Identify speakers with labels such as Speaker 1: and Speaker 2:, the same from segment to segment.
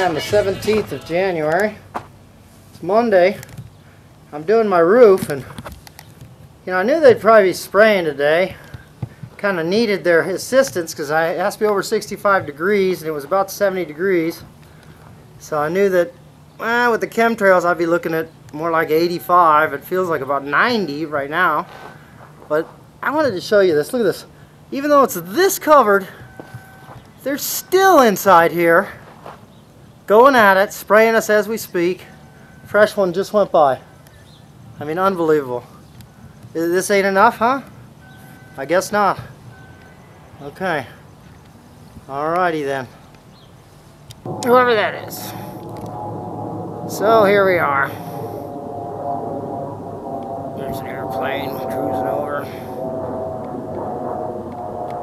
Speaker 1: on the 17th of January. It's Monday. I'm doing my roof and you know I knew they'd probably be spraying today. Kind of needed their assistance because I it has to be over 65 degrees and it was about 70 degrees. So I knew that well, with the chemtrails I'd be looking at more like 85. It feels like about 90 right now. But I wanted to show you this. Look at this. Even though it's this covered, they're still inside here going at it, spraying us as we speak. Fresh one just went by. I mean, unbelievable. This ain't enough, huh? I guess not. Okay. Alrighty then. Whoever that is. So here we are. There's an airplane cruising over.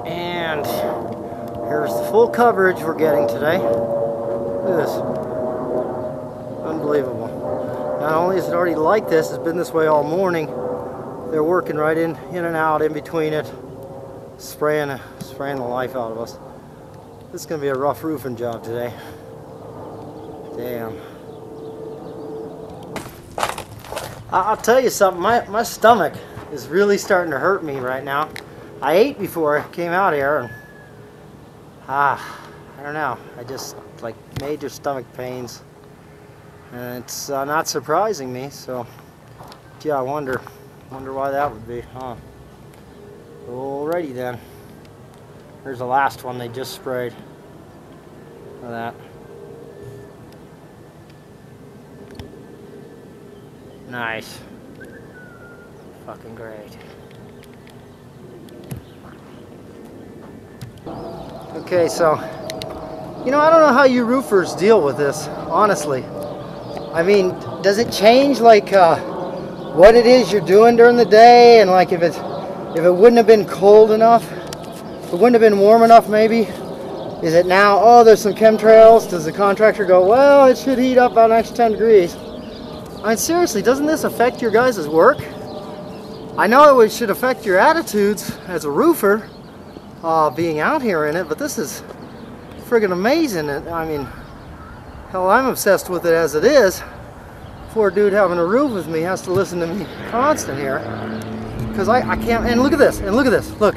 Speaker 1: And here's the full coverage we're getting today. Look at this. Unbelievable. Not only is it already like this, it's been this way all morning. They're working right in, in and out in between it, spraying, spraying the life out of us. This is going to be a rough roofing job today. Damn. I'll tell you something, my, my stomach is really starting to hurt me right now. I ate before I came out here and ah, I don't know, I just like major stomach pains. And it's uh, not surprising me so gee I wonder wonder why that would be huh? Alrighty then. Here's the last one they just sprayed. Look at that. Nice. Fucking great. Okay so you know, I don't know how you roofers deal with this, honestly. I mean, does it change like uh, what it is you're doing during the day, and like if it if it wouldn't have been cold enough, if it wouldn't have been warm enough, maybe? Is it now? Oh, there's some chemtrails. Does the contractor go? Well, it should heat up about an extra 10 degrees. I mean, seriously, doesn't this affect your guys' work? I know it should affect your attitudes as a roofer, uh, being out here in it, but this is friggin' amazing. I mean, hell, I'm obsessed with it as it is. Poor dude having a roof with me has to listen to me constant here. Because I, I can't, and look at this, and look at this, look.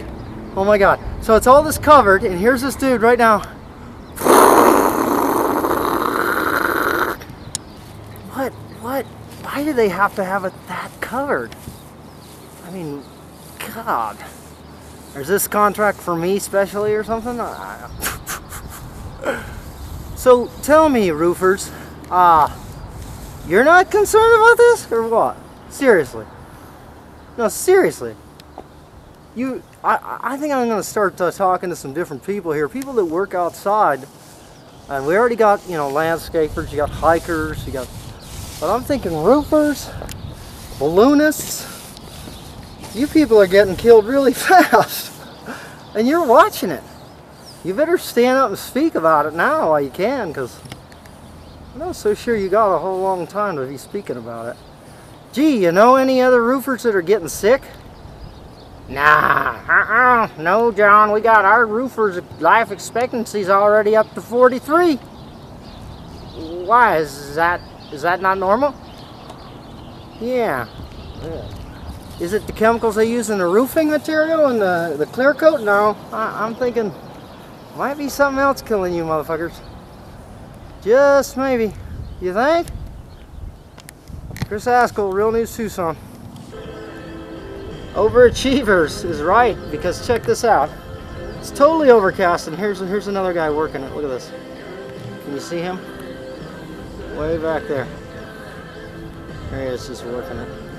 Speaker 1: Oh my God. So it's all this covered, and here's this dude right now. What, what, why do they have to have it that covered? I mean, God. Is this contract for me specially or something? So tell me, roofers, uh, you're not concerned about this or what? Seriously. No, seriously. You, I, I think I'm going to start uh, talking to some different people here. People that work outside. And we already got, you know, landscapers, you got hikers, you got, but I'm thinking roofers, balloonists. You people are getting killed really fast. And you're watching it you better stand up and speak about it now while you can because I'm not so sure you got a whole long time to be speaking about it. Gee, you know any other roofers that are getting sick? Nah, uh-uh, no John, we got our roofers life expectancy's already up to 43. Why, is that, is that not normal? Yeah. yeah. Is it the chemicals they use in the roofing material and the, the clear coat? No, I, I'm thinking might be something else killing you motherfuckers. Just maybe. You think? Chris Haskell, Real News Tucson. Overachievers is right because check this out. It's totally overcast and here's here's another guy working it. Look at this. Can you see him? Way back there. There he is just working it.